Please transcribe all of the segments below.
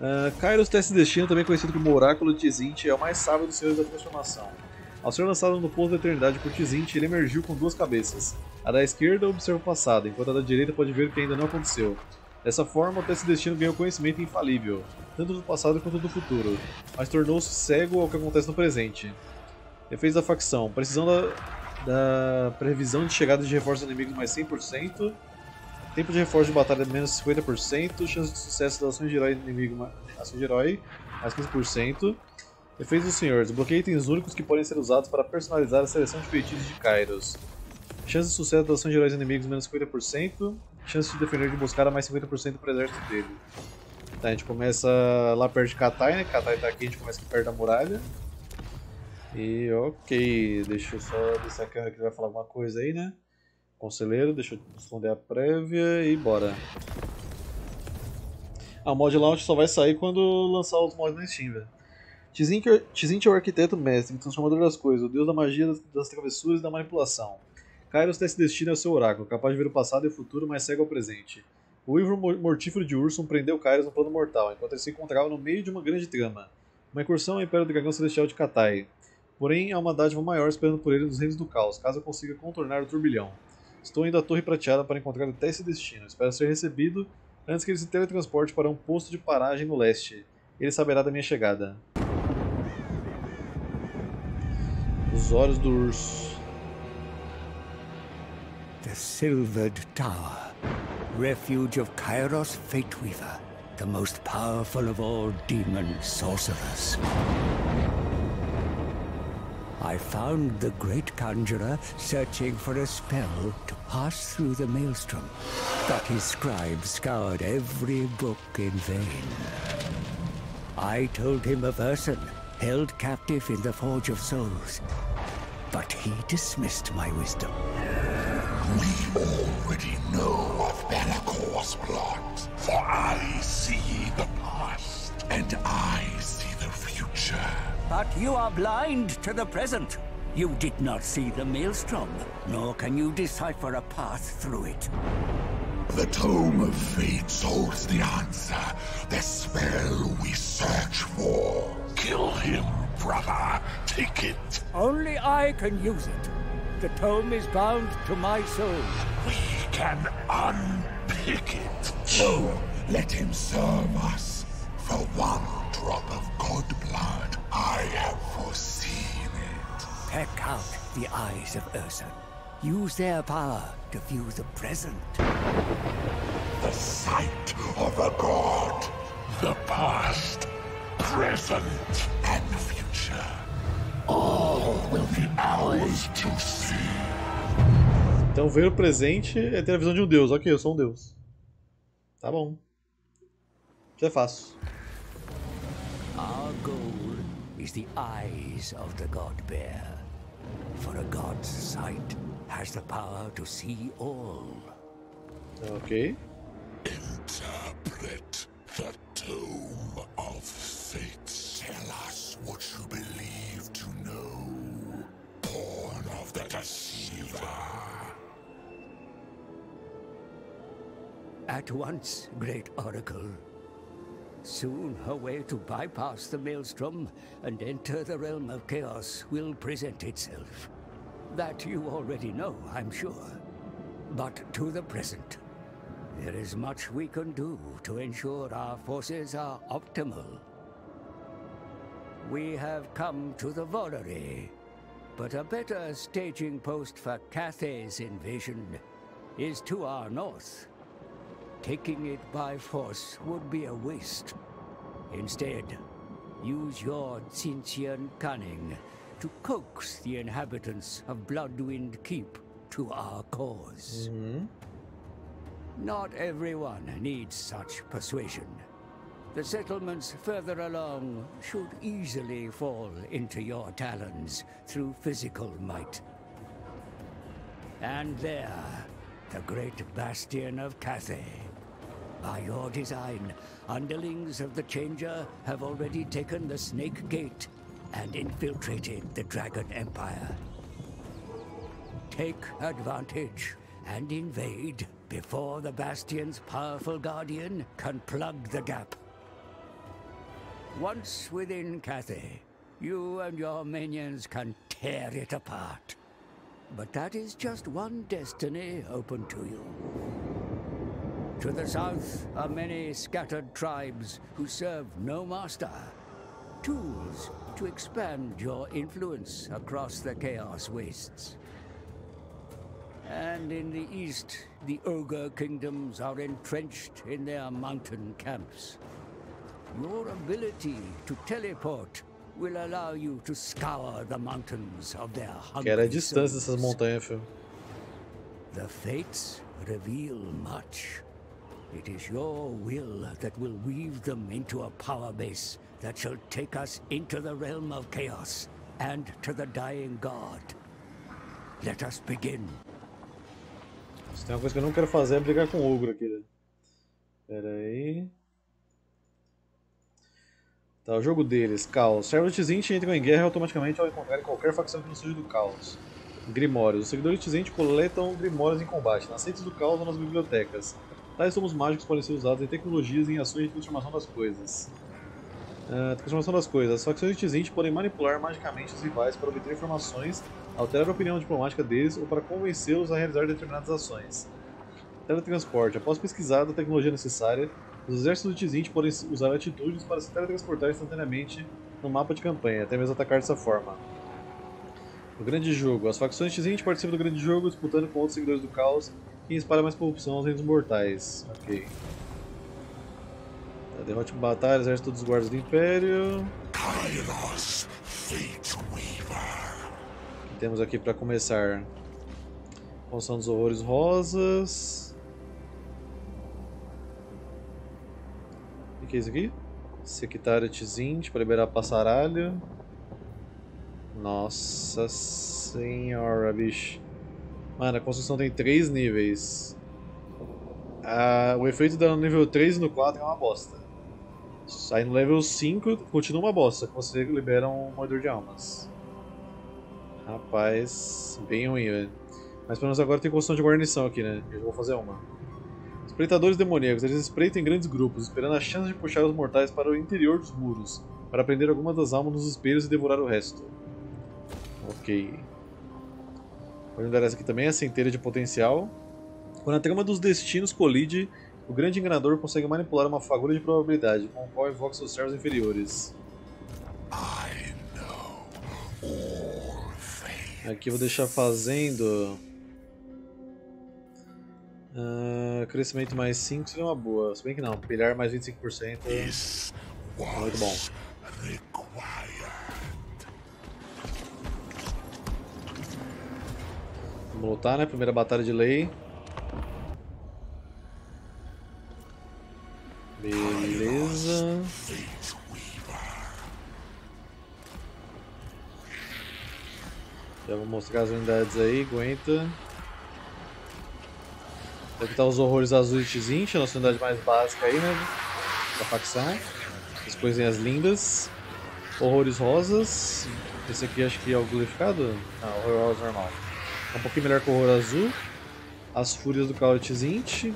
Uh, Kairos Teste Destino, também conhecido como Oráculo de Tizint, é o mais sábio dos Senhores da Transformação. Ao ser lançado no Poço da Eternidade por Tizint, ele emergiu com duas cabeças. A da esquerda observa o passado, enquanto a da direita pode ver o que ainda não aconteceu. Dessa forma, o Teste Destino ganhou conhecimento infalível, tanto do passado quanto do futuro, mas tornou-se cego ao que acontece no presente. Efeitos da facção: precisão da, da previsão de chegada de reforços inimigos mais 100%, Tempo de reforço de batalha menos 50%, chance de sucesso da ação de herói inimigo ação de herói mais 15%. Efeitos do Senhor, desbloqueia itens únicos que podem ser usados para personalizar a seleção de feitiços de Kairos. Chance de sucesso da ação de heróis inimigos menos 50%, chance de defender de buscar a mais 50% para o exército dele. Tá, a gente começa lá perto de Katai, né? Katai tá aqui, a gente começa aqui perto da muralha. E ok, deixa eu só descer a câmera que vai falar alguma coisa aí, né? Conselheiro, deixa eu esconder a prévia e bora. A mod launch só vai sair quando lançar os mods na Steam, velho. Tzint é o arquiteto mestre, transformador das coisas, o deus da magia, das travessuras e da manipulação. Kairos teste destino é o seu oráculo, capaz de ver o passado e o futuro, mas cego ao presente. O Ivor mortífero de Urson prendeu Kairos no plano mortal, enquanto ele se encontrava no meio de uma grande trama. Uma incursão ao Império do Dragão Celestial de Katai. Porém, há uma dádiva maior esperando por ele nos Reinos do Caos, caso consiga contornar o turbilhão. Estou indo à Torre Prateada para encontrar até esse destino. Espero ser recebido antes que ele se teletransporte para um posto de paragem no leste. Ele saberá da minha chegada. Os olhos do urso. The Silvered Tower, refuge of Kairos Fateweaver, the most powerful of all demon sorcerers. I found the great conjurer searching for a spell to pass through the maelstrom, but his scribe scoured every book in vain. I told him of Urson, held captive in the Forge of Souls, but he dismissed my wisdom. We already know of Bellacor's plot, for I see the past, and I see the future. But you are blind to the present. You did not see the Maelstrom, nor can you decipher a path through it. The Tome of Fates holds the answer, the spell we search for. Kill him, brother. Take it. Only I can use it. The tome is bound to my soul. We can unpick it. So, let him serve us for one drop of good blood. I have foreseen it. Peck out the eyes of Ursa. Use their power to view the present. The sight of a god. The past, present, and future. All will be ours to see. Então ver o presente é ter a visão de um deus. Ok, eu sou um deus. Tá bom. Isso é fácil. Our goal is the eyes of the God Bear. For a god's sight has the power to see all. Ok. Interpret the Tome of Fate. Tell us what you believe to know. Born of the Deceiver. At once, great oracle. Soon a way to bypass the maelstrom and enter the realm of chaos will present itself. That you already know, I'm sure. But to the present, there is much we can do to ensure our forces are optimal. We have come to the Volary, but a better staging post for Cathay's invasion is to our north. Taking it by force would be a waste. Instead, use your Tsintian cunning to coax the inhabitants of Bloodwind Keep to our cause. Mm-hmm. Not everyone needs such persuasion. The settlements further along should easily fall into your talons through physical might. And there, the great bastion of Cathay. By your design, underlings of the Changer have already taken the Snake Gate and infiltrated the Dragon Empire. Take advantage and invade before the Bastion's powerful guardian can plug the gap. Once within Cathay, you and your minions can tear it apart. But that is just one destiny open to you. To the south are many scattered tribes who serve no master. Tools to expand your influence across the Chaos Wastes. And in the east, the Ogre kingdoms are entrenched in their mountain camps. Your ability to teleport will allow you to scour the mountains of their Quero a distância dessas montanhas, filho. The fates reveal much. It is your will that will weave them into a power base that shall take us into the realm of chaos and to the dying god. Let us begin. Se tem uma coisa que eu não quero fazer é brigar com o ogro aqui. né? Pera aí. Tá, o jogo deles, Caos. Servos de Tzint entram em guerra automaticamente ao encontrarem qualquer facção que não seja do Caos. Grimórios. Os seguidores de Tzint coletam Grimórios em combate, nas sedes do Caos ou nas bibliotecas. Tais somos mágicos podem ser usados em tecnologias e em ações de transformação das coisas. Ah, transformação das coisas. As facções de podem manipular magicamente os rivais para obter informações, alterar a opinião diplomática deles ou para convencê-los a realizar determinadas ações. Teletransporte. Após pesquisar a tecnologia necessária, os exércitos de Tzint podem usar atitudes para se teletransportar instantaneamente no mapa de campanha, até mesmo atacar dessa forma. O grande jogo. As facções de Tzint participam do grande jogo disputando com outros seguidores do caos e espalha mais corrupção aos reinos mortais. Ok. Tá, Derrote batalha, exército dos guardas do Império. Kairos, Fate Weaver. Temos aqui para começar? Função dos horrores rosas. O que é isso aqui? Sectário Tzint para liberar passaralho. Nossa senhora, bicho. Mano, a construção tem 3 níveis. Ah, o efeito dá no nível 3 e no 4 é uma bosta. Aí no level 5 continua uma bosta, você libera um moedor de almas. Rapaz, bem ruim, velho. Mas pelo menos agora tem construção de guarnição aqui, né? Eu vou fazer uma. Espreitadores demoníacos, eles espreitam em grandes grupos, esperando a chance de puxar os mortais para o interior dos muros, para prender algumas das almas nos espelhos e devorar o resto. Ok. Pode me dar essa aqui também, a centelha de potencial. Quando a trama dos destinos colide, o grande enganador consegue manipular uma fagulha de probabilidade, com o qual evoca seus servos inferiores. Aqui eu vou deixar fazendo. Ah, crescimento mais 5 seria uma boa. Se bem que não, pilhar mais 25%. This Muito bom. Vamos lutar, né? Primeira batalha de lei. Beleza. Já vou mostrar as unidades aí, aguenta. Aqui tá os horrores azuis de Tzint, a nossa unidade mais básica aí, né? Da facção. As coisinhas lindas. Horrores rosas. Esse aqui acho que é o glorificado? Não, horror rosa normal. É um pouquinho melhor que o horror azul. As fúrias do caos de Tzint,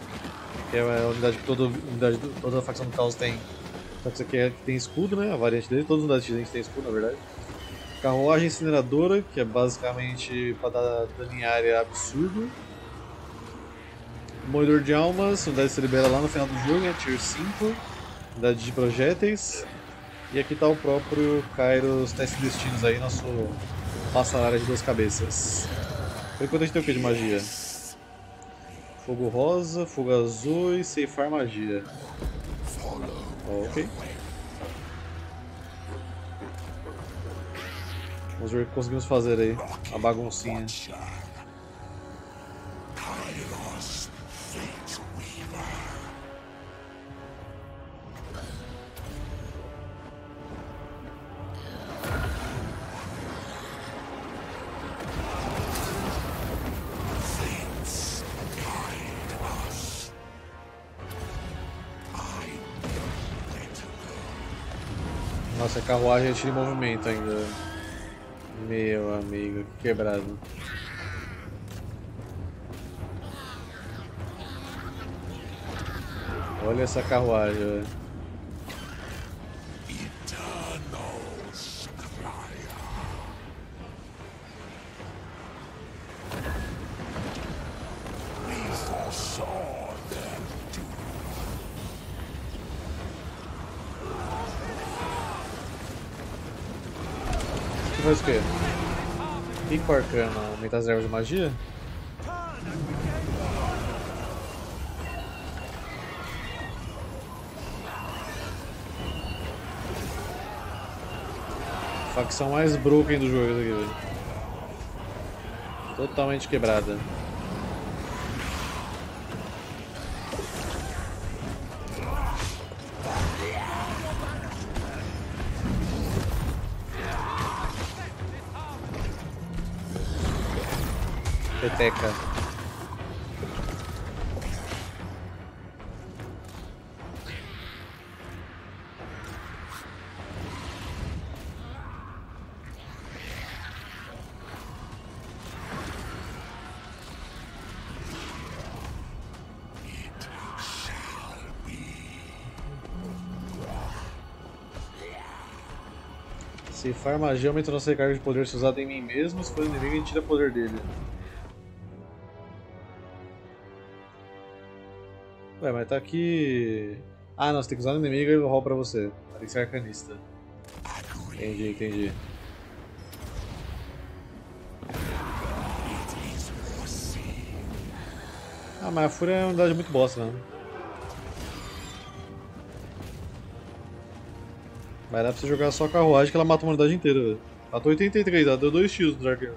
que é a unidade que toda, unidade toda a facção do caos tem. Só que isso aqui é que tem escudo, né? A variante dele. Todas as unidades de Tzint têm escudo, na verdade. Carruagem incineradora, que é basicamente para dar dano em área absurdo. Moedor de almas, unidade se libera lá no final do jogo, é Tier 5. Unidade de projéteis. E aqui está o próprio Kairos Teste de Destinos aí, nosso passaralho de duas cabeças. Por enquanto a gente tem o que de magia? Fogo rosa, fogo azul e ceifar magia. Ok. Vamos ver o que conseguimos fazer aí. A baguncinha. Kairos, carruagem tira movimento ainda. Meu amigo, que quebrado. Olha essa carruagem, velho. Faz o quê? Pico com arcano, aumentar as ervas de magia? Facção mais broken do jogo aqui, velho. Totalmente quebrada. Peteca. Se far magia aumenta nossa recarga de poder se usada em mim mesmo, se for inimigo a gente tira poder dele. Tá aqui. Ah, não, você tem que usar no inimigo e eu roubo pra você. Tem que ser arcanista. Entendi, entendi. Ah, mas a Fúria é uma unidade muito bosta, né? Vai dar pra você jogar só a carruagem que ela mata uma unidade inteira, velho. Tá 83, ela deu 2 tiros do arqueiro.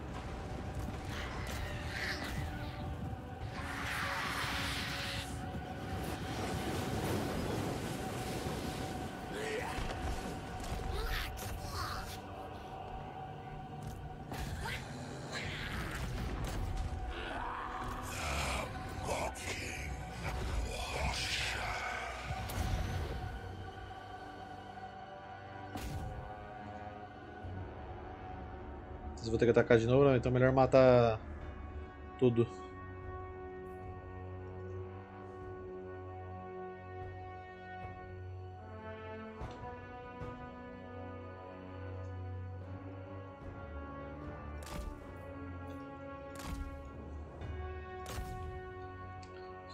Vocês vão ter que atacar de novo, não? Então é melhor matar tudo.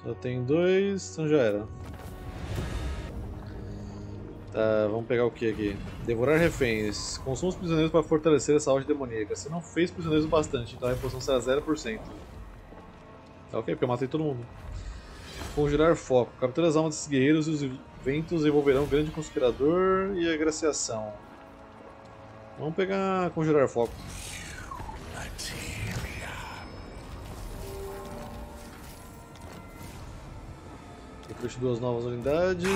Só tem dois, então já era. Tá, vamos pegar o que aqui? Devorar reféns. Consuma os prisioneiros para fortalecer essa ordem demoníaca. Você não fez prisioneiros bastante, então a reposição será 0%. Tá ok, porque eu matei todo mundo. Conjurar foco. Captura as almas desses guerreiros e os ventos envolverão grande conspirador e agraciação. Vamos pegar conjurar foco. Recrute duas novas unidades.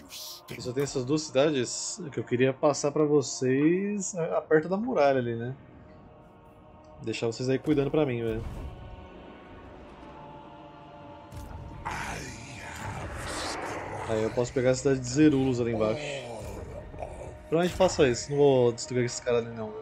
You stink. eu só tenho essas duas cidades que eu queria passar pra vocês a perto da muralha ali, né? Deixar vocês aí cuidando pra mim, velho. Aí eu posso pegar a cidade de Zerulus ali embaixo. Provavelmente faça isso, não vou destruir esses caras ali não, velho.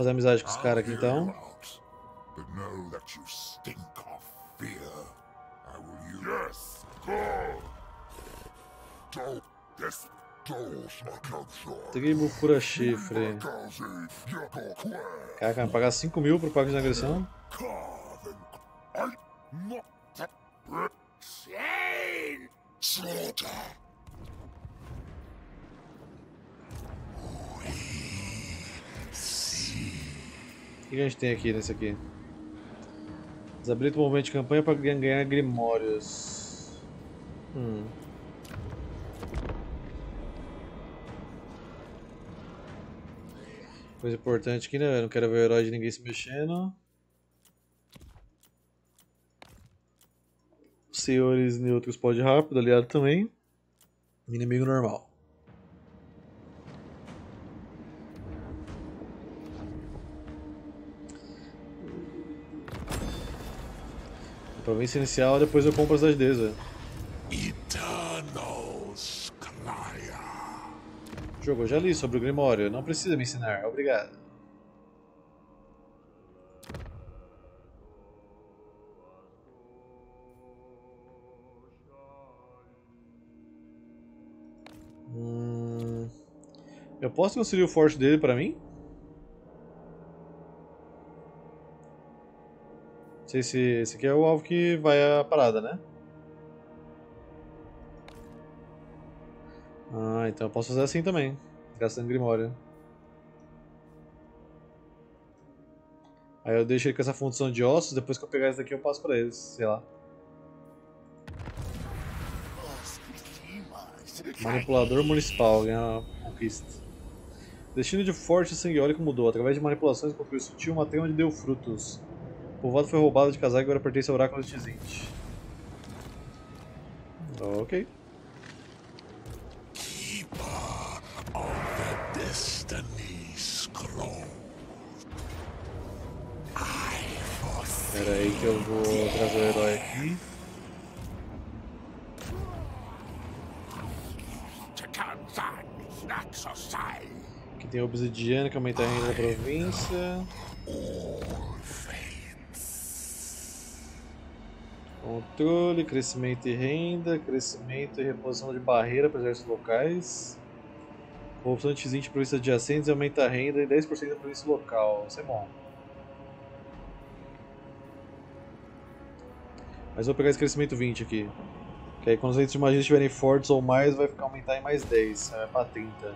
Fazer amizade com os caras aqui então. But know that you stink of fear. I will use. Yes, go! Do this doors not Tribo Fura Chifre. Caraca, vai pagar 5 mil pro pack de agressão? Slaughter! Que a gente tem aqui nesse aqui? Desabilita o movimento de campanha para ganhar grimórios. Hum. Coisa importante aqui, né? Eu não quero ver o herói de ninguém se mexendo. Senhores neutros pode rápido, aliado também. Inimigo normal. Província inicial, depois eu compro as Sklaya. Jogo, já li sobre o Grimório. Não precisa me ensinar. Obrigado. Hum, eu posso transferir o forte dele para mim? Sei se esse aqui é o alvo que vai a parada, né? Ah, então eu posso fazer assim também, gastando Grimório. Aí eu deixo ele com essa função de ossos, depois que eu pegar esse daqui eu passo pra eles, sei lá. Manipulador municipal, ganha conquista. Destino de forte sangueólico mudou. Através de manipulações construiu sutil uma terra onde deu frutos. O povoado foi roubado de casar e agora pertence ao oráculo de Tizint. Ok. Destiny Scroll. Espera aí que eu vou trazer o herói aqui. Aqui tem obsidiana que aumenta a renda da província. Controle, crescimento e renda, crescimento e reposição de barreira para exércitos locais. Corrupção de X20 províncias adjacentes e aumenta a renda em 10% da província local. Isso é bom. Mas vou pegar esse crescimento 20 aqui. Que aí quando os entes de magia estiverem fortes ou mais, vai ficar aumentar em mais 10. Vai pra 30.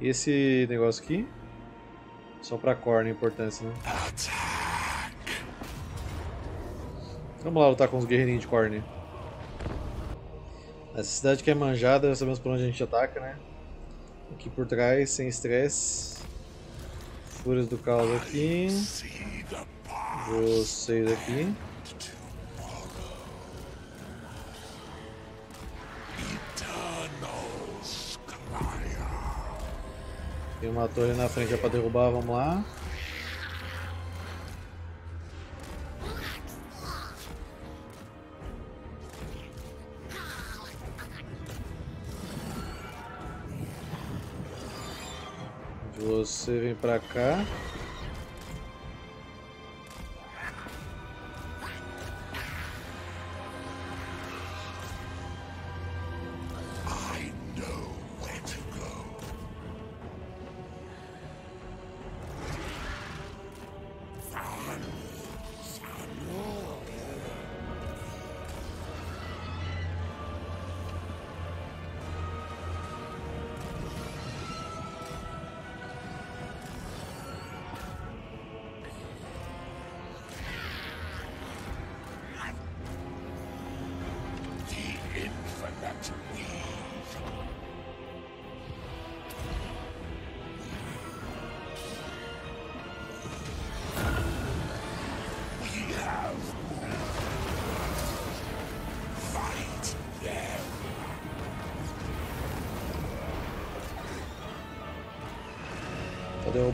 E esse negócio aqui? Só pra Korn a importância, né? Vamos lá lutar com os guerreirinhos de Korn. Essa cidade que é manjada, já sabemos por onde a gente ataca, né? Aqui por trás, sem estresse. Fúrias do caos aqui. Vocês aqui. Tem uma torre na frente já pra derrubar, vamos lá. Você vem pra cá.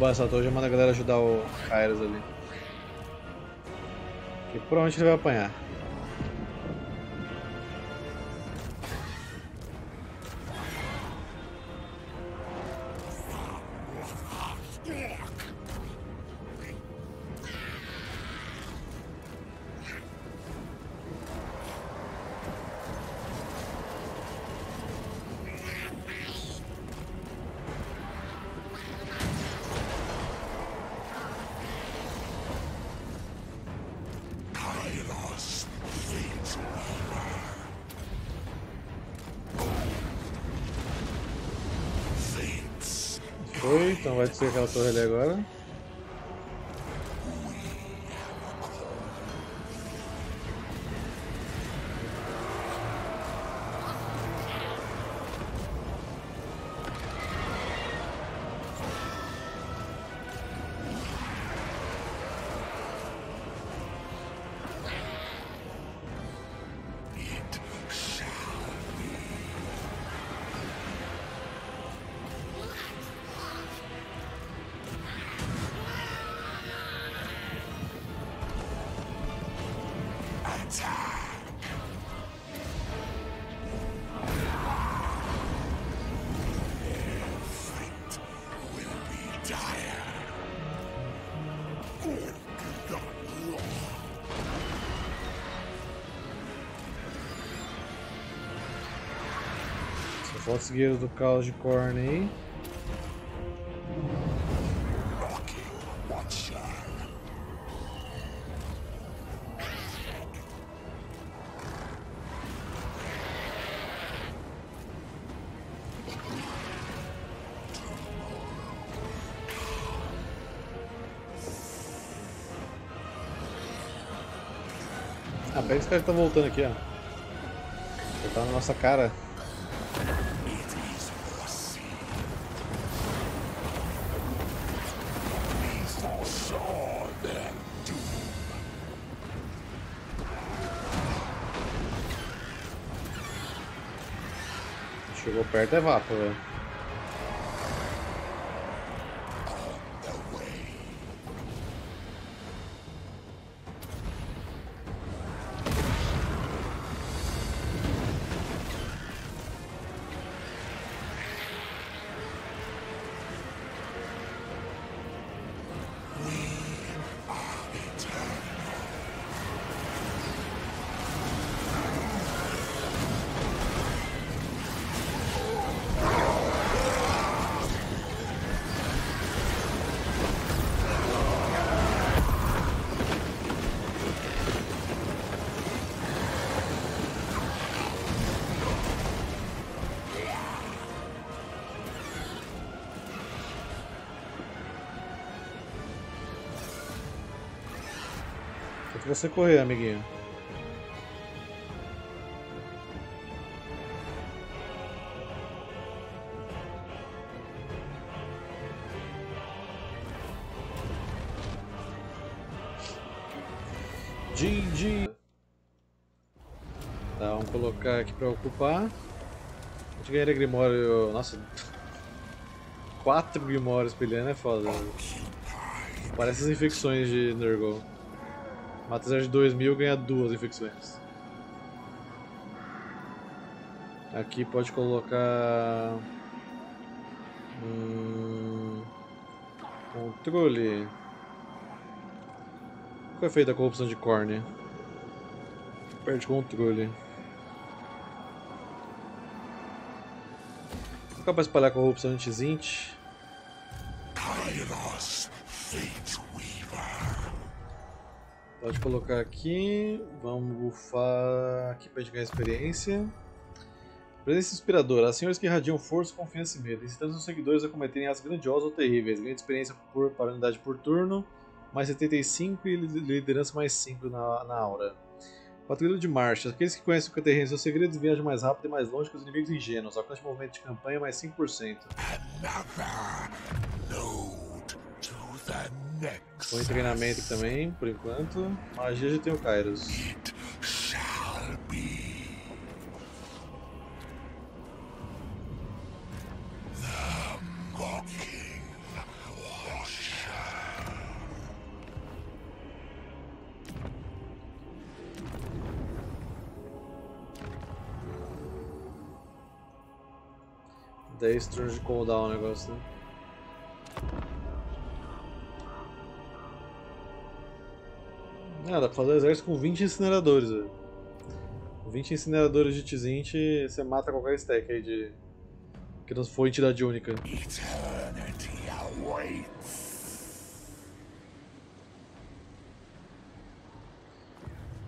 Derrubar essa torre, já manda a galera ajudar o Kairos ali. Que provavelmente ele vai apanhar. Os guerreiros do caos de Korn aí. Ah, pega esse cara que tá voltando aqui, ó. Ele tá na nossa cara. Perto é vapo, velho. Você correr, amiguinho. GG. Tá, vamos colocar aqui pra ocupar. A gente ganharia Grimório. Nossa. Quatro Grimórios pilhando é foda. Parece as infecções de Nurgle. Mata exército de 2000 ganha duas infecções. Aqui pode colocar. Hum, controle. Qual é feita a corrupção de Corne? Perde controle. Vou ficar pra espalhar a corrupção de Tzint. Pode colocar aqui. Vamos bufar aqui pra gente ganhar experiência. Presença inspiradora. Há senhores que irradiam força, confiança e medo, incitando seus seguidores a cometerem atos grandiosos ou terríveis. Ganha experiência por, para unidade por turno, mais 75 e liderança mais 5 na, na aura. Patrulha de marcha. Aqueles que conhecem o terreno e seus segredos viajam mais rápido e mais longe que os inimigos ingênuos. Alcance de movimento de campanha mais 5%. Another node to the next. Põe treinamento também, por enquanto. Magia já tem o Kairos. Dez turnos de cooldown o negócio, né? Ah, dá pra fazer exército com 20 incineradores, velho. Com 20 incineradores de Tzint, você mata qualquer stack aí de. Que não for entidade única. Eternity awaits.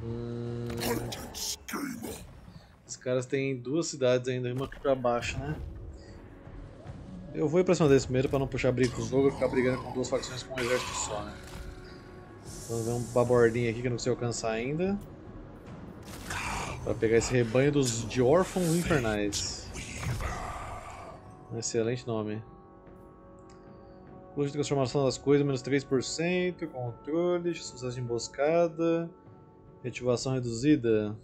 Hum, os caras têm duas cidades ainda, uma aqui pra baixo, né? Eu vou ir pra cima desse primeiro pra não puxar briga com os Ogre e ficar brigando com duas facções com um exército só, né? Vamos ver um babordinho aqui que eu não sei alcançar ainda. Pra pegar esse rebanho dos de órfãos infernais. Um excelente nome. Custo de transformação das coisas, menos 3%. Controle, sucesso de emboscada. Ativação reduzida.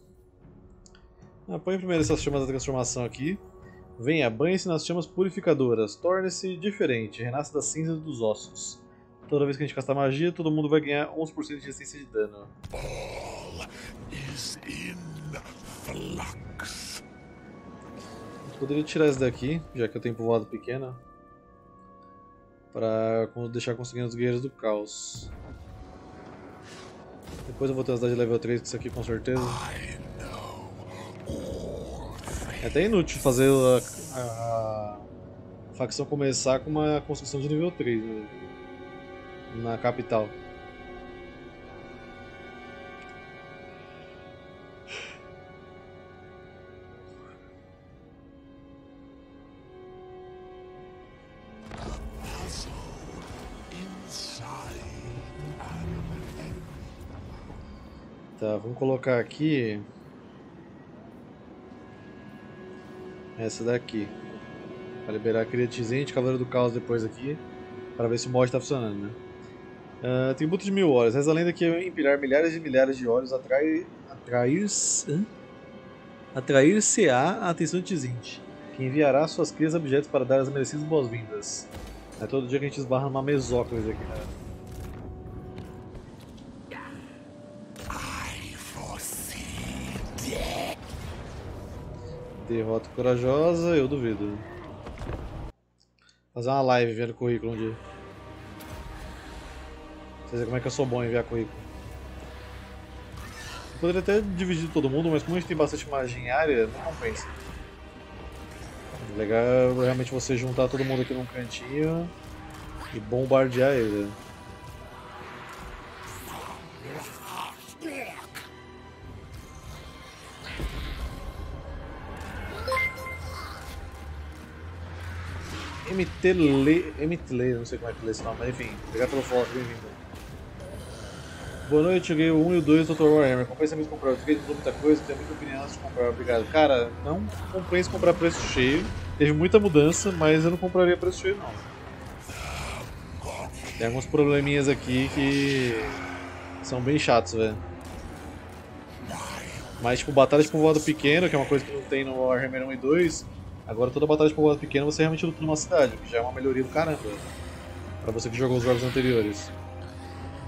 Ah, põe primeiro essas chamas da transformação aqui. Venha, banhe-se nas chamas purificadoras. Torne-se diferente. Renasce das cinzas dos ossos. Toda vez que a gente castar magia, todo mundo vai ganhar 11% de resistência de dano. All is in flux. Poderia tirar esse daqui, já que eu tenho povoado pequena. Pra deixar conseguindo os guerreiros do caos. Depois eu vou ter as de level 3 com isso aqui com certeza. É até inútil fazer a, a, a facção começar com uma construção de nível 3 né? Na capital. Tá, vamos colocar aqui essa daqui para liberar a Criatizente, Cavaleiro do Caos depois aqui para ver se o mod está funcionando, né? Uh, tributo de mil olhos. Reza a lenda que empilhar milhares e milhares de olhos atrai, atrair-se atrair-se-á a atenção de Tizinte, que enviará suas crias objetos para dar as merecidas boas-vindas. É todo dia que a gente esbarra numa mesóclise aqui, né? Derrota corajosa, eu duvido. Fazer uma live vendo currículo um dia. Vocês como é que eu sou bom em enviar currículo. Eu poderia até dividir todo mundo, mas como a gente tem bastante margem em área, não compensa. Legal é realmente você juntar todo mundo aqui num cantinho e bombardear ele. MT Le... MT não sei como é que lê esse nome, mas enfim, obrigado pelo follow, bem-vindo. Boa noite, joguei o 1 e o 2 do Dr. Warhammer. Compensa muito comprar, eu fiquei muita coisa, tenho muita opinião antes de comprar, obrigado. Cara, não compensa comprar preço cheio, teve muita mudança, mas eu não compraria preço cheio não. Tem alguns probleminhas aqui que são bem chatos, velho. Mas tipo, batalha de povoado pequeno, que é uma coisa que não tem no Warhammer 1 e 2, agora toda batalha de povoado pequeno você realmente luta numa cidade, que já é uma melhoria do caramba. Pra você que jogou os jogos anteriores.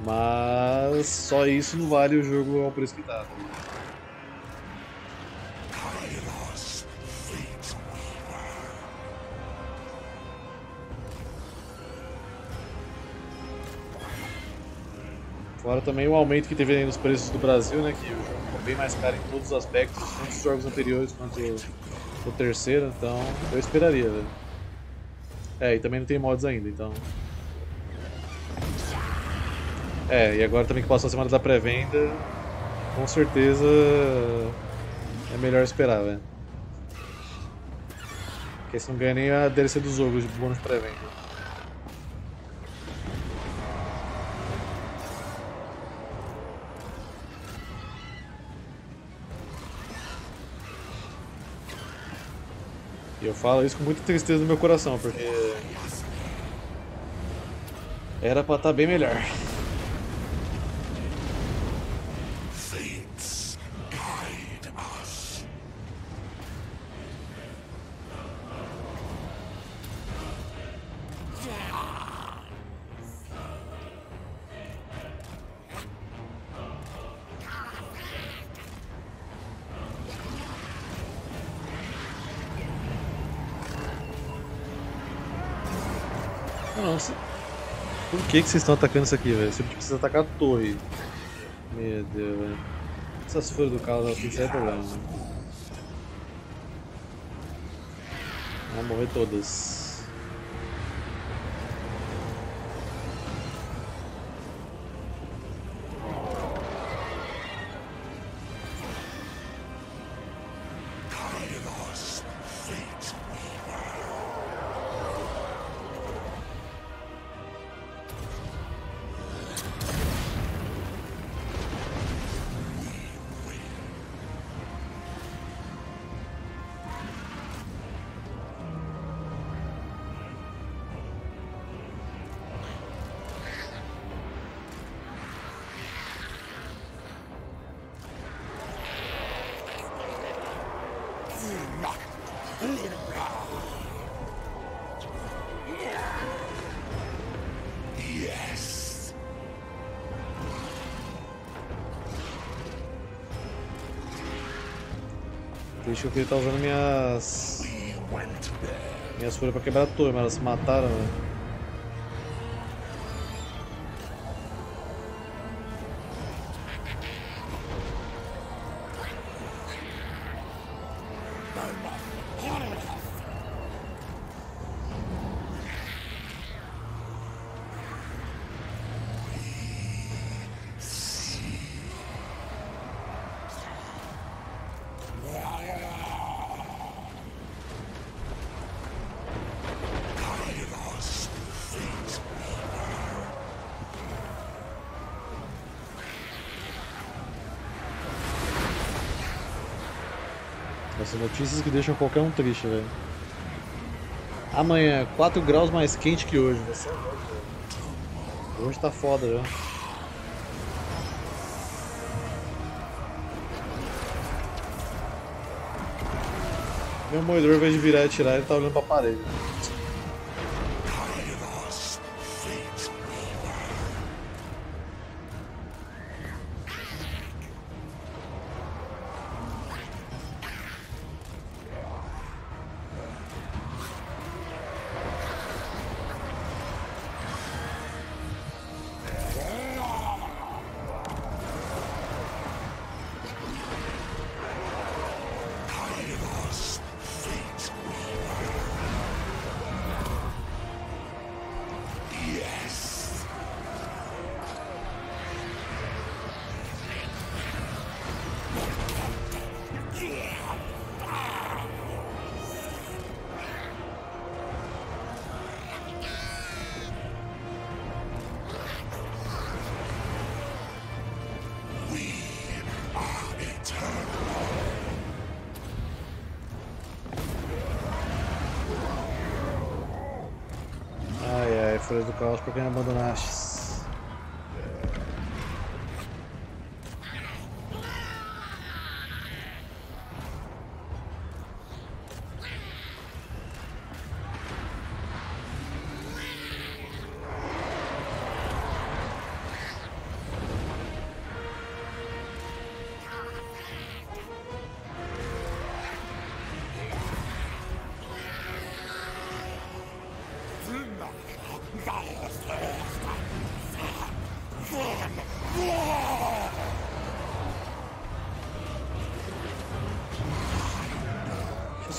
Mas só isso não vale o jogo ao preço que tá. Fora também o aumento que teve nos preços do Brasil, né? Que o jogo ficou bem mais caro em todos os aspectos, tanto os jogos anteriores quanto o, o terceiro, então eu esperaria, velho. É, e também não tem mods ainda, então é, e agora também que passou a semana da pré-venda, com certeza é melhor esperar, velho. Porque você não ganha nem a DLC dos jogos de bônus pré-venda. E eu falo isso com muita tristeza no meu coração, porque era pra estar tá bem melhor. Que, que vocês estão atacando isso aqui, velho? Você precisa atacar a torre. Meu Deus, velho. Essas folhas do carro aqui, isso é problema. Vamos morrer todas. Eu que ele tá usando minhas. Minhas folhas pra quebrar a torre, mas elas se mataram, né? Essas notícias que deixam qualquer um triste, velho. Amanhã, 4 graus mais quente que hoje. Velho. Hoje tá foda, já. Meu moedor, ao invés de virar e atirar, ele tá olhando pra parede. Folhas do Caos,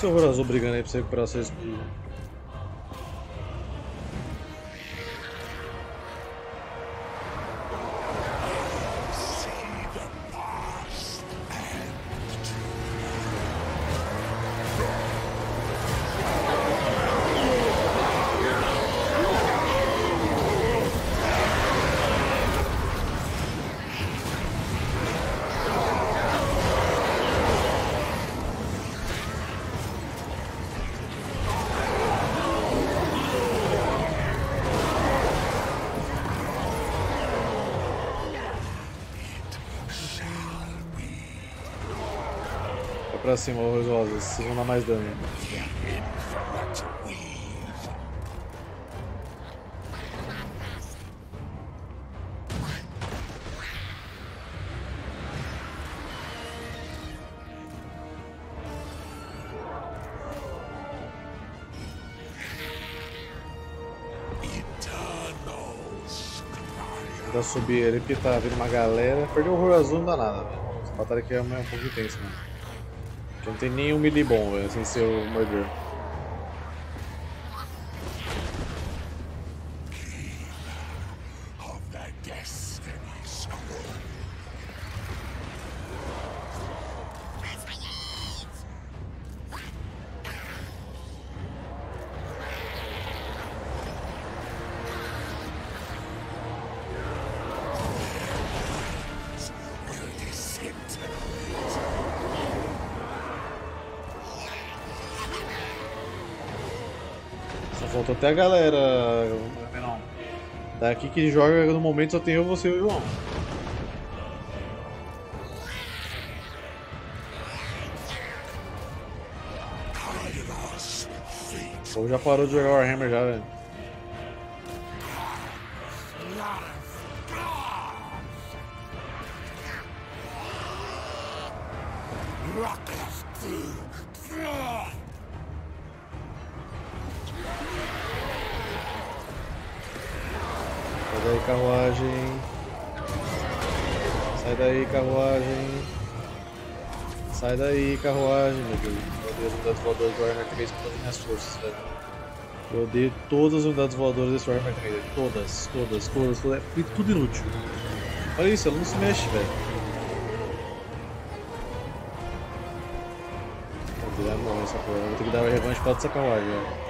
Deixa o seu azul brigando aí pra você recuperar seu pra cima, ô Rosas, vocês vão dar mais dano. Tentar subir ele porque tá vindo uma galera. Perdeu o horror azul não dá nada, velho. Essa batalha aqui é um um pouco intensa, mano. Não tem nenhum melee bom, velho, sem ser o murder. Só faltou até a galera. Não. Daqui que joga no momento só tem eu, você e o João. Ou já parou de jogar Warhammer já, velho. Eu odeio todas as unidades voadoras desse Warhammer 3. velho. Todas, todas, todas, todas. É tudo inútil. Olha isso, ela não se mexe, velho. Eu vou ter que dar revanche por causa dessa.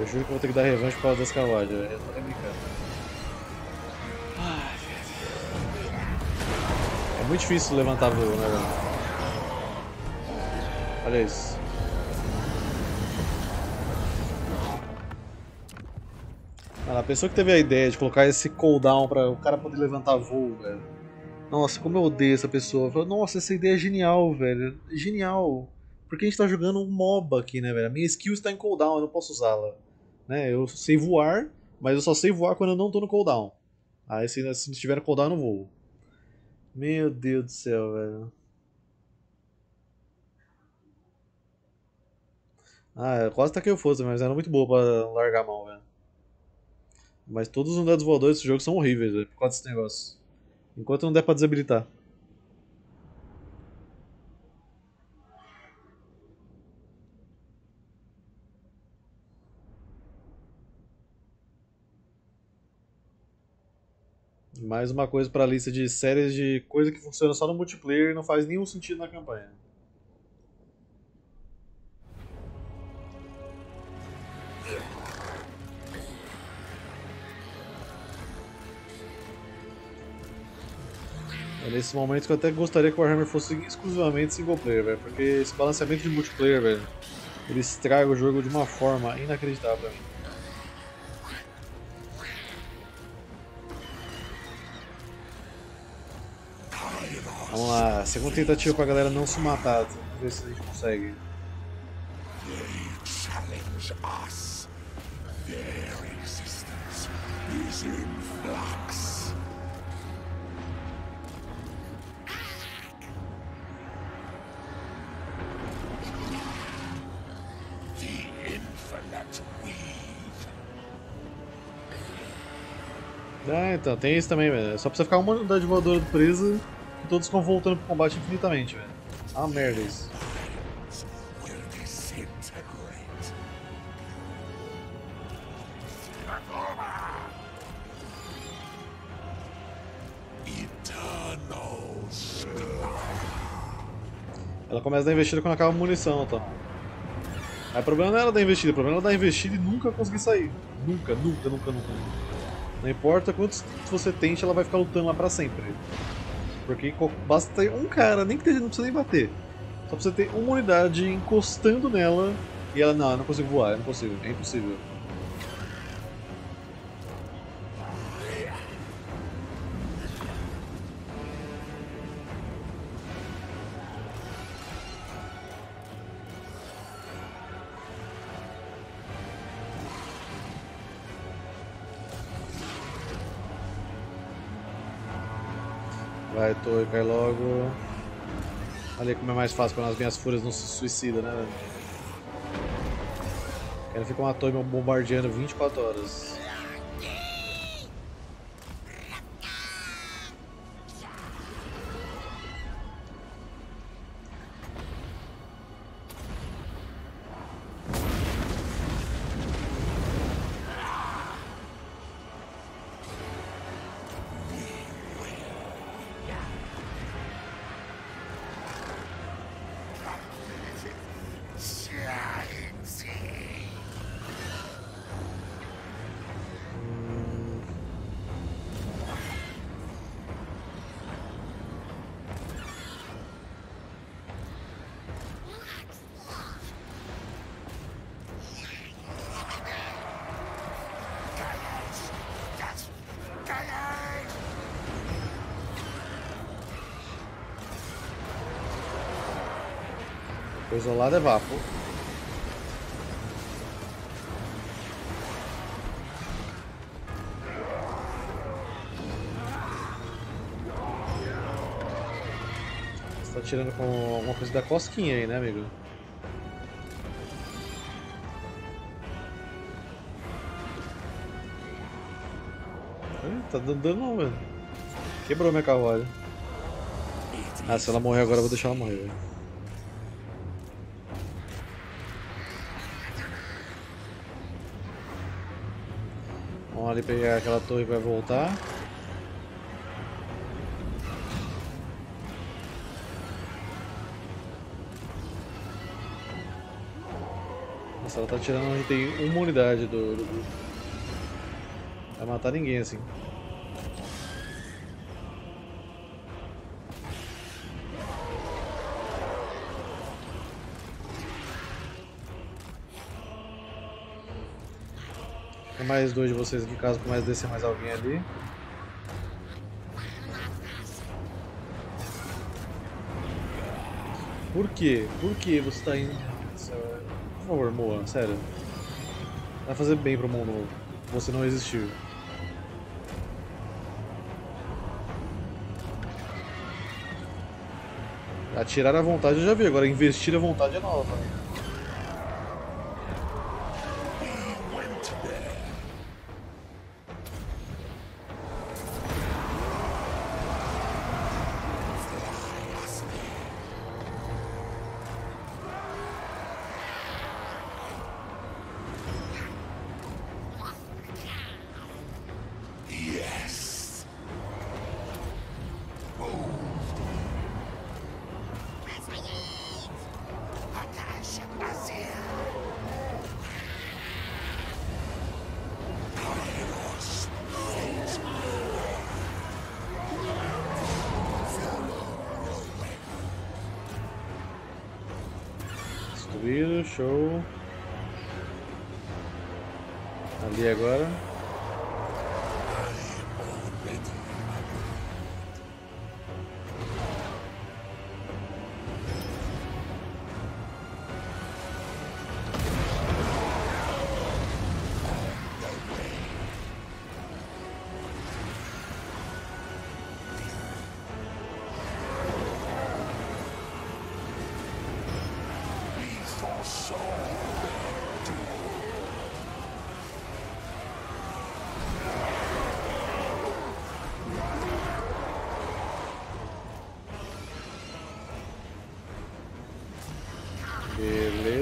Eu juro que vou ter que dar revanche por causa dessa É muito difícil levantar voo, né, velho? Olha isso. A pessoa que teve a ideia de colocar esse cooldown pra o cara poder levantar voo, velho. Nossa, como eu odeio essa pessoa. Falo, Nossa, essa ideia é genial, velho. Genial. Porque a gente tá jogando um MOBA aqui, né, velho? A minha skill está em cooldown, eu não posso usá-la. Né? Eu sei voar, mas eu só sei voar quando eu não tô no cooldown. Aí se, se estiver no cooldown eu não vou. Meu Deus do céu, velho. Ah, quase tá que eu fosse, mas era muito boa pra largar a mão, velho. Mas todos os unidades voadores desse jogo são horríveis, velho, por causa desse negócio. Enquanto não der pra desabilitar. Mais uma coisa pra lista de séries de coisa que funciona só no multiplayer e não faz nenhum sentido na campanha. Nesse momento que eu até gostaria que o Warhammer fosse exclusivamente single player, velho. Porque esse balanceamento de multiplayer, velho, ele estraga o jogo de uma forma inacreditável. Vamos lá, segunda tentativa pra galera não se matar. Vamos ver se a gente consegue. Então, tem isso também, velho. Só precisa ficar uma unidade voadora presa e todos ficam voltando pro combate infinitamente, velho. Ah, merda isso. Ela começa a dar investida quando acaba a munição, então. Aí o problema não é ela dar investida, o problema é ela dar investida e nunca conseguir sair. Nunca, nunca, nunca, nunca. Não importa quantos você tente, ela vai ficar lutando lá pra sempre. Porque basta ter um cara, nem que esteja, não precisa nem bater. Só precisa ter uma unidade encostando nela e ela, não, eu não consigo voar, eu não consigo, é impossível. Vai, Toy, cai logo. Olha aí como é mais fácil quando as minhas fúrias não se suicidam, né? Quero ficar uma torre bombardeando 24 horas. Isolado é vapo. Você tá tirando com alguma coisa da cosquinha aí, né, amigo? Tá dando dano não, velho. Quebrou minha carruagem. Ah, se ela morrer agora eu vou deixar ela morrer. Ali pegar aquela torre que vai voltar. Nossa, ela tá tirando onde tem uma unidade do. Vai matar ninguém assim. Tem mais dois de vocês aqui, caso comece a descer mais alguém ali. Por quê? Por que você tá indo? Por favor, Moa, sério. Vai fazer bem pro mundo você não existiu. Atirar à vontade eu já vi, agora investir à vontade é nova.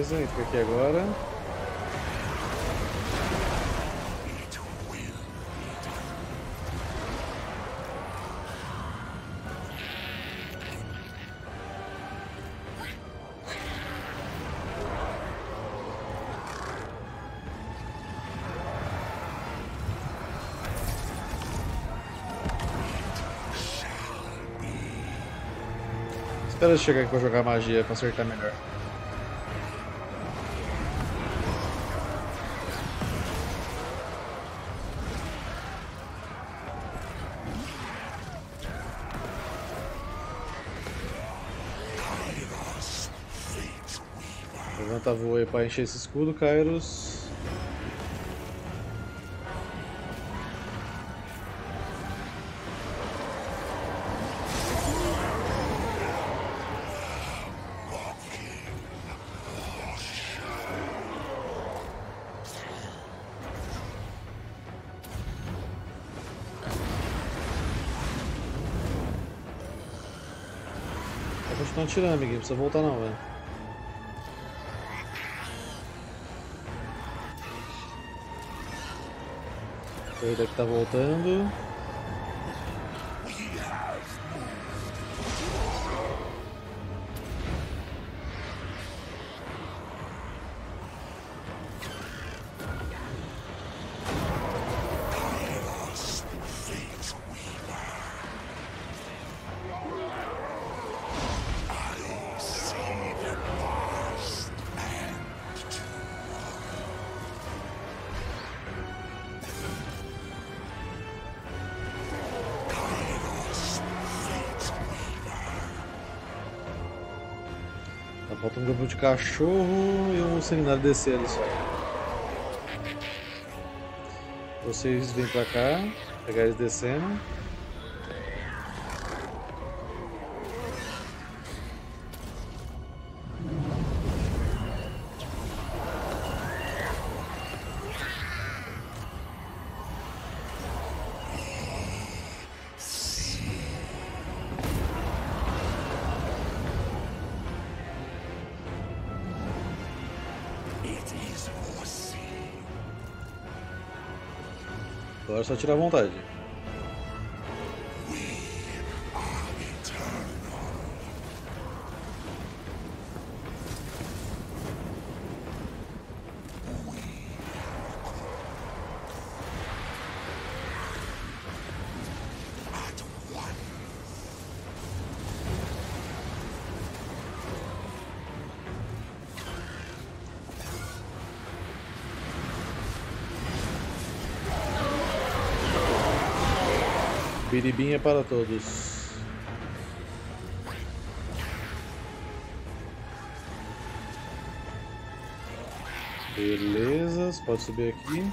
Entra aqui agora. Espera chegar aqui pra jogar magia pra acertar melhor. Encher esse escudo, Kairos. Vai continuar atirando, amiguinho. Não precisa voltar não, velho. O corredor que tá voltando. De cachorro e um seminário descer ali só. Vocês vêm pra cá, pegar eles descendo. Só tirar vontade. Biribim é para todos. Beleza, pode subir aqui.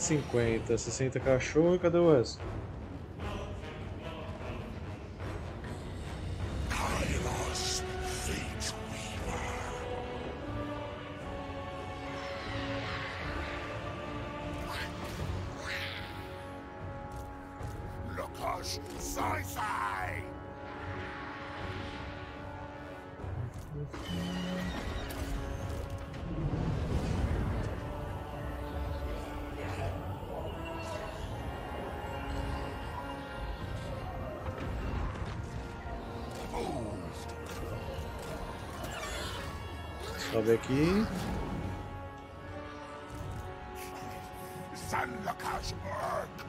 Cento e cinquenta, sessenta cachorro cadê o resto? Sobe aqui. San Lukas Urk!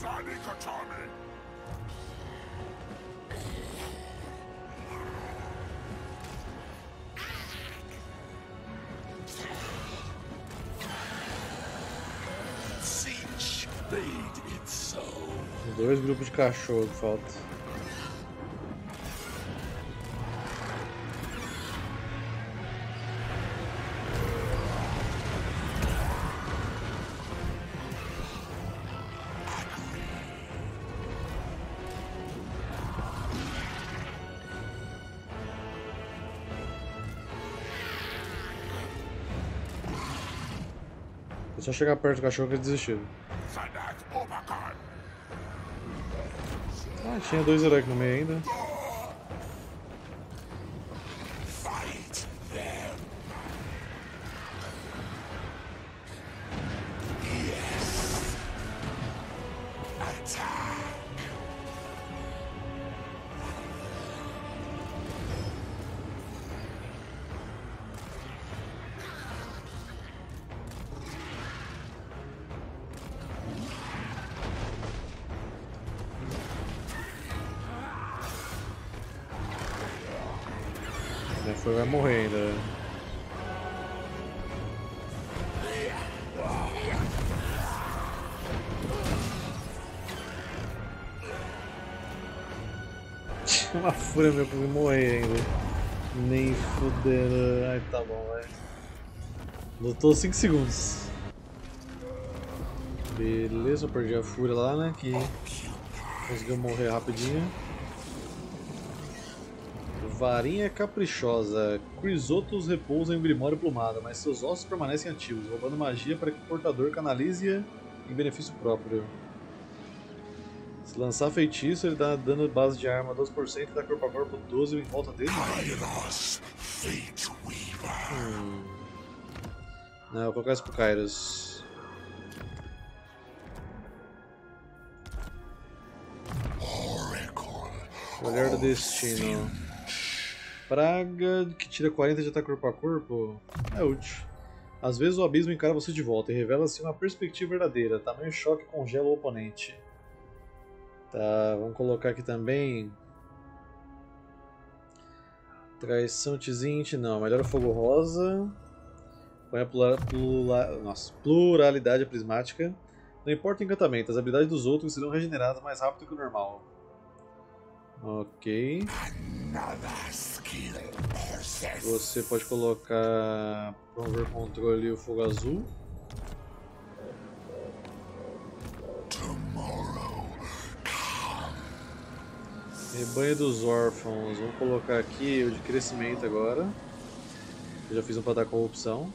Zanikatami! Siege made it so. Dois grupos de cachorro que falta. Só chegar perto do cachorro que. Sanat Obakan! Ah, tinha dois heróis no meio ainda. Fúria meu morrer ainda. Nem fudendo. Ai, tá bom, vai. Lutou 5 segundos. Beleza, perdi a fúria lá, né? Que conseguiu morrer rapidinho. Varinha caprichosa. Crisotos repousa em grimório plumado, mas seus ossos permanecem ativos, roubando magia para que o portador canalize-a em benefício próprio. Se lançar feitiço, ele dá dano base de arma 12% e dá corpo a corpo 12 em volta dele. Kylos, Fate Weaver! Não, eu vou colocar isso pro Kairos. Olhar do destino. Praga que tira 40 de ataque corpo a corpo é útil. Às vezes o abismo encara você de volta e revela-se uma perspectiva verdadeira. Tamanho choque congela o oponente. Tá, vamos colocar aqui também. Traição Tizinte, não. Melhora o fogo rosa. Põe a nossa, pluralidade prismática. Não importa o encantamento, as habilidades dos outros serão regeneradas mais rápido que o normal. Ok. Você pode colocar promover controle e o fogo azul. Tomorrow Rebanho dos órfãos. Vamos colocar aqui o de crescimento agora. Eu já fiz um para dar corrupção.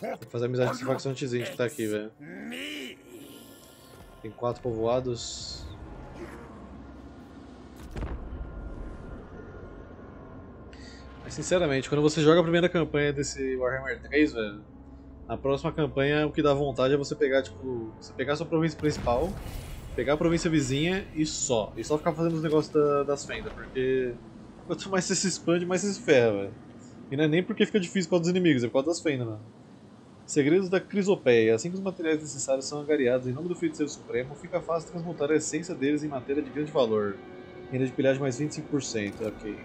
Vou fazer amizade com essa facção Tizinte que tá aqui, velho. Tem quatro povoados. Mas Sinceramente, quando você joga a primeira campanha desse Warhammer 3, velho, na próxima campanha o que dá vontade é você pegar, tipo, você pegar a sua província principal, pegar a província vizinha e só. E só ficar fazendo os negócios da, das fendas, porque quanto mais você se expande, mais você se ferra, velho. E não é nem porque fica difícil com os inimigos, é por causa das fendas, mano. Segredos da Crisopeia. Assim que os materiais necessários são angariados em nome do Feiticeiro Supremo, fica fácil transmutar a essência deles em matéria de grande valor. Renda de pilhagem mais 25%, ok.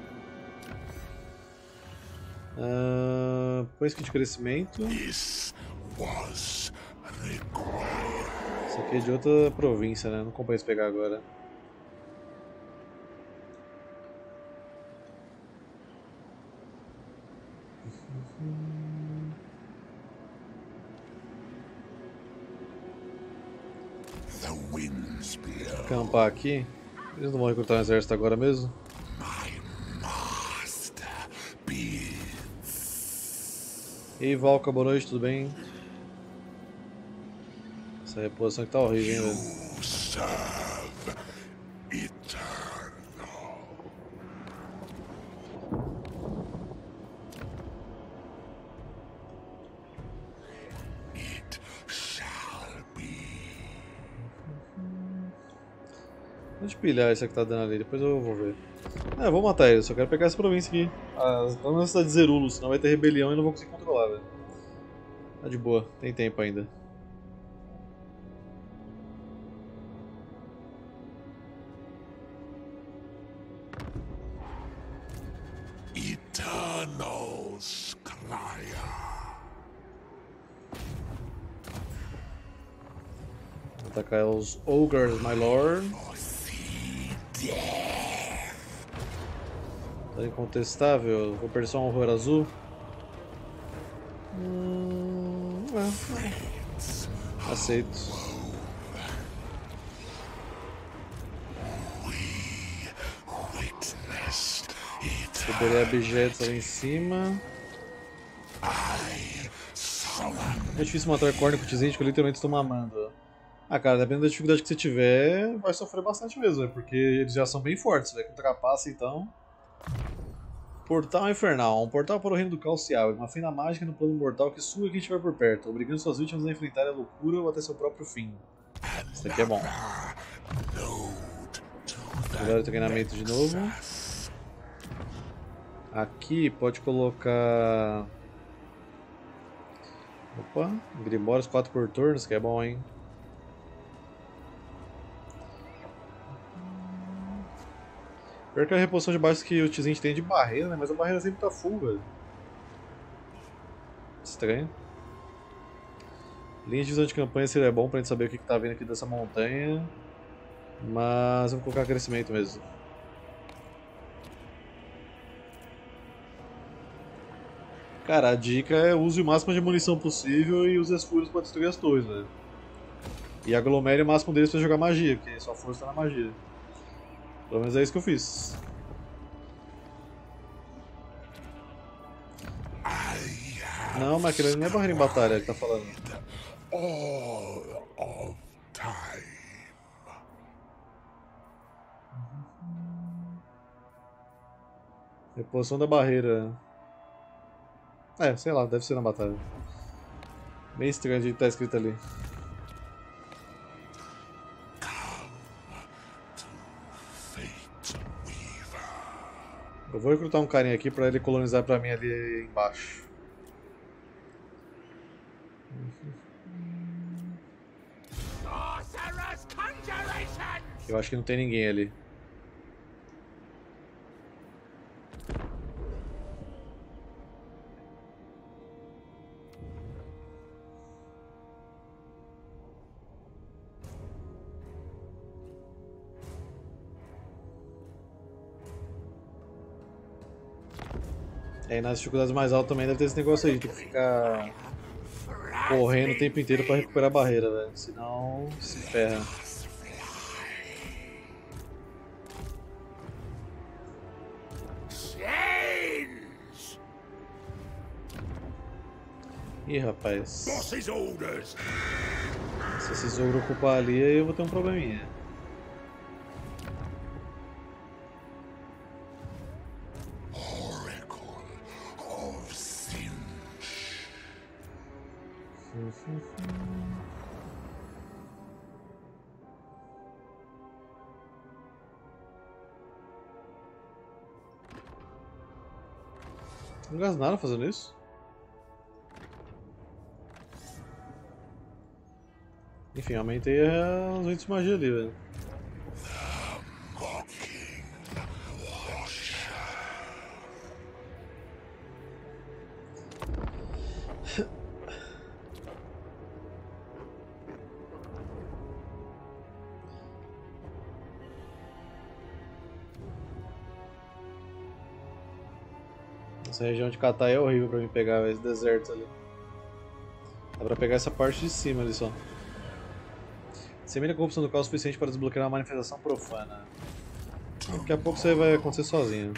Uh, põe skill de crescimento. Isso aqui é de outra província, né? Não compensa pegar agora. The Acampar aqui. Eles não vão recrutar um exército agora mesmo? E aí, Valka, boa noite, tudo bem? Essa reposição aqui tá horrível, hein, velho? Pilhar esse que tá dando ali, depois eu vou ver. É, eu vou matar ele, só quero pegar essa província aqui. Ah, pelo menos a cidade de Zerulo, senão vai ter rebelião e não vou conseguir controlar, velho. Tá de boa, tem tempo ainda. Eternal Scryer. Vou atacar os Ogres, my lord. Tá incontestável. Vou perder só um horror azul. Hum, é. Aceito. Liberei objetos ali em cima. É difícil matar Corne com Tizente que eu literalmente estou mamando. Ah, cara, dependendo da dificuldade que você tiver, vai sofrer bastante mesmo, né? porque eles já são bem fortes, velho. Com trapaça, então. Portal Infernal. Um portal para o reino do caos se abre. Uma fenda mágica no plano mortal que suga quem estiver por perto, obrigando suas vítimas a enfrentar a loucura ou até seu próprio fim. Isso aqui é bom. Melhor treinamento de novo. Aqui pode colocar. Opa, Grimórios 4 por turno, isso que é bom, hein? Pior que a reposição de baixo que o Tzint tem de barreira, né? Mas a barreira sempre tá full, velho. Estranho. Linha de visão de campanha seria bom pra gente saber o que, que tá vindo aqui dessa montanha. Mas vou colocar crescimento mesmo. Cara, a dica é use o máximo de munição possível e use as fúrias pra destruir as torres, velho. E aglomere o máximo deles pra jogar magia, porque sua força tá na magia. Pelo menos é isso que eu fiz. Não, mas aquele não é barreira em batalha que tá falando. Reposição da barreira. É, sei lá, deve ser na batalha. Bem estranho de tá escrito ali. Eu vou recrutar um carinha aqui pra ele colonizar pra mim ali embaixo. Eu acho que não tem ninguém ali. Nas dificuldades mais altas também deve ter esse negócio aí, de ficar correndo o tempo inteiro pra recuperar a barreira, velho. Senão se ferra. Ih, rapaz. Se esse ogro ocupar ali, aí eu vou ter um probleminha. Não gasta nada fazendo isso? Enfim, aumentei os ventos de magia ali, velho. Katai é horrível pra mim pegar, esse deserto ali. Dá pra pegar essa parte de cima ali só. Semelha a corrupção do caos suficiente para desbloquear uma manifestação profana. Daqui a pouco você vai acontecer sozinho.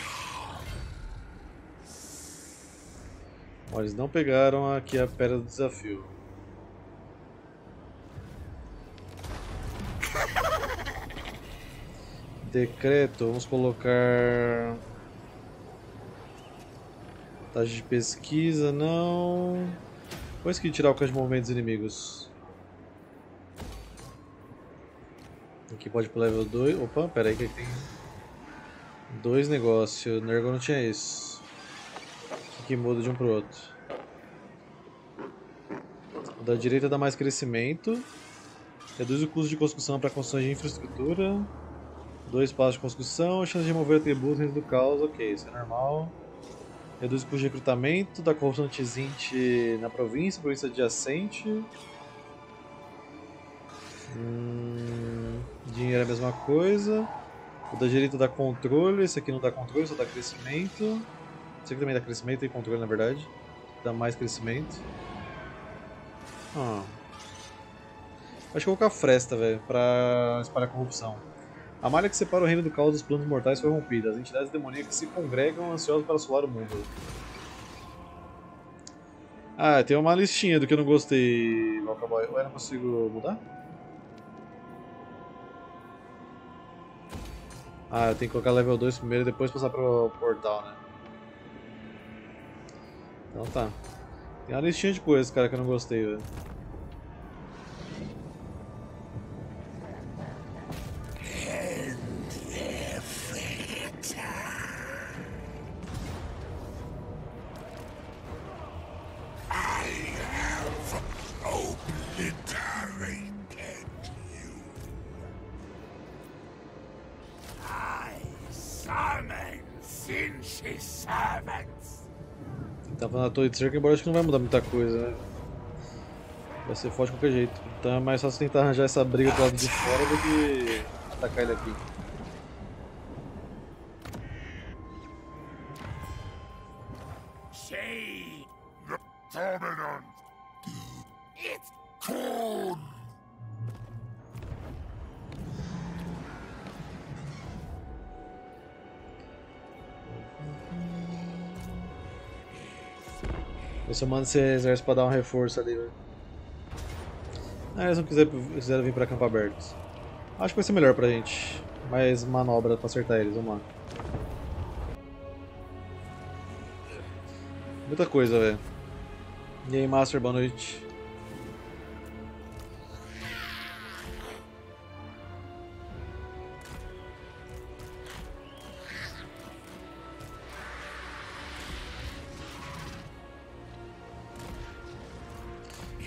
Bom, eles não pegaram aqui a pedra do desafio. Decreto, vamos colocar Taxa de pesquisa, não. Vou que tirar o campo de movimentos inimigos. Aqui pode ir pro level 2. Opa, pera aí que tem dois negócios. No não tinha isso. Que muda de um pro outro. O da direita dá mais crescimento. Reduz o custo de construção para construção de infraestrutura. Dois passos de construção, chance de remover atributos dentro do caos, ok, isso é normal. Reduz o custo de recrutamento da corrupção Tizint na província, província adjacente. Hum, dinheiro é a mesma coisa. O da direita dá controle, esse aqui não dá controle, só dá crescimento. Esse aqui também dá crescimento e controle na verdade. Dá mais crescimento. Ah. Acho que eu vou colocar fresta, velho, pra espalhar corrupção. A malha que separa o reino do caos dos planos mortais foi rompida. As entidades demoníacas se congregam ansiosas para solar o mundo. Ah, tem uma listinha do que eu não gostei, Valkaboy. Ué, não consigo mudar? Ah, eu tenho que colocar level 2 primeiro e depois passar pro portal, né? Então tá. Tem uma listinha de coisas, cara, que eu não gostei, velho. Torre de cerca, embora acho que não vai mudar muita coisa, né? Vai ser forte de qualquer jeito. Então é mais fácil tentar arranjar essa briga pro lado de fora do que atacar ele aqui. It's cold. Se eu mando esse exército pra dar um reforço ali, velho. Ah, eles não quiser, quiseram vir pra campo aberto. Acho que vai ser melhor pra gente. Mais manobra pra acertar eles, vamos lá. Muita coisa, velho. E aí, Master, boa noite.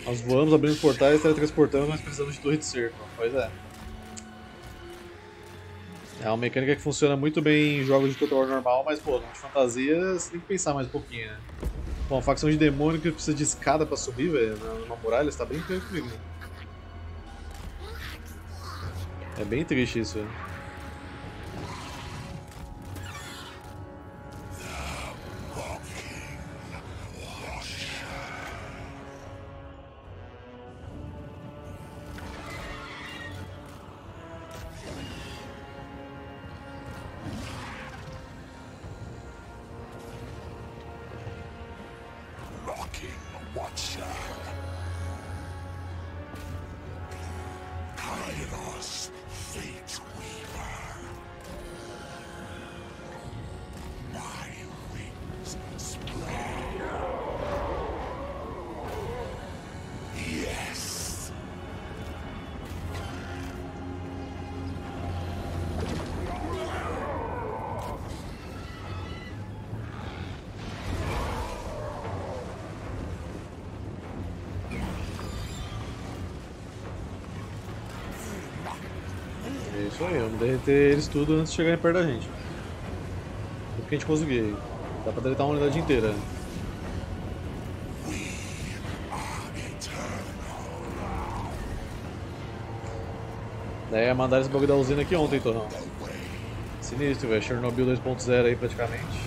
Nós voamos, abrindo portais, teletransportamos, mas precisamos de torre de cerco. Pois é. É uma mecânica que funciona muito bem em jogos de War normal, mas pô, de fantasia você tem que pensar mais um pouquinho, né? Bom, a facção de demônio que precisa de escada pra subir, velho, numa muralha, você tá bem comigo. É bem triste isso, velho. Vamos derreter eles tudo antes de chegarem perto da gente. Tudo que a gente conseguir. Dá pra deletar uma unidade inteira. Daí ia mandar esse bagulho da usina aqui ontem, Torrão. Sinistro, velho. Chernobyl 2.0 aí praticamente.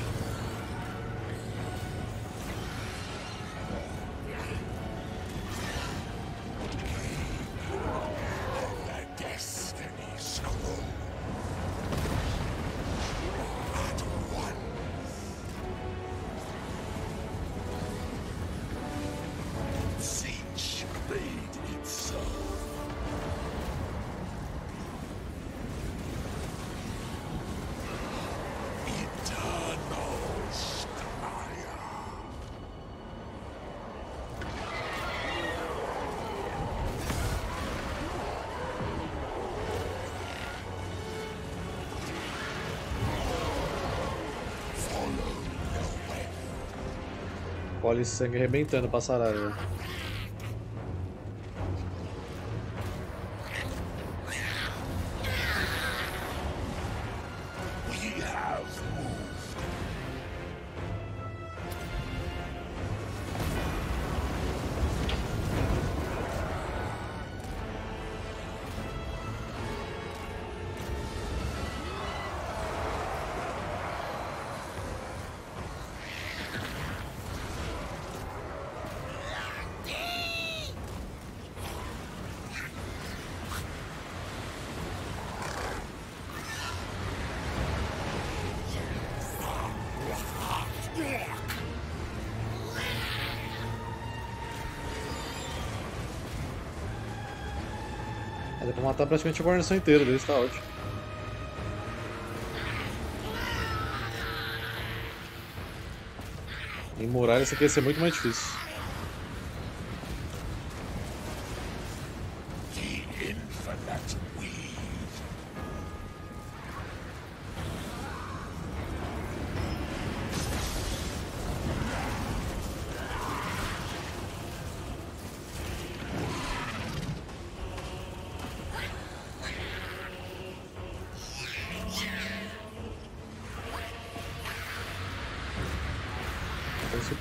Esse sangue arrebentando pra saralho. Aí dá pra matar praticamente a guarnição inteira deles, tá ótimo. Em muralha isso aqui ia ser muito mais difícil.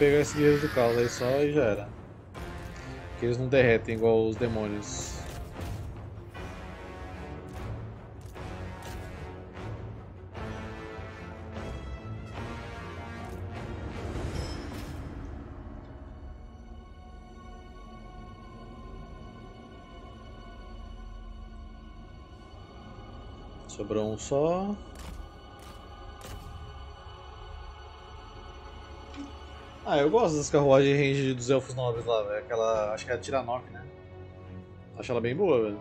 Pegar esse guerreiro do caos aí só e já era. Porque eles não derretem igual os demônios. Sobrou um só. Ah, eu gosto das carruagens range dos elfos nobres lá, velho. Aquela. Acho que é a Tiranok, né? Acho ela bem boa, velho.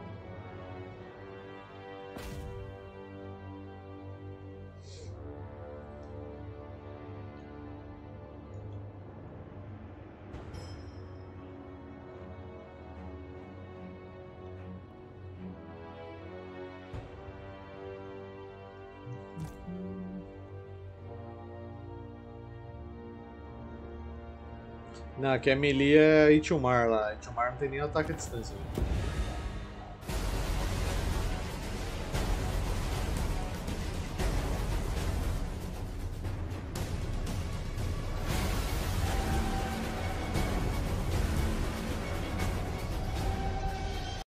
Não, aqui é melee é Itumar lá. Itumar não tem nem ataque à distância. velho.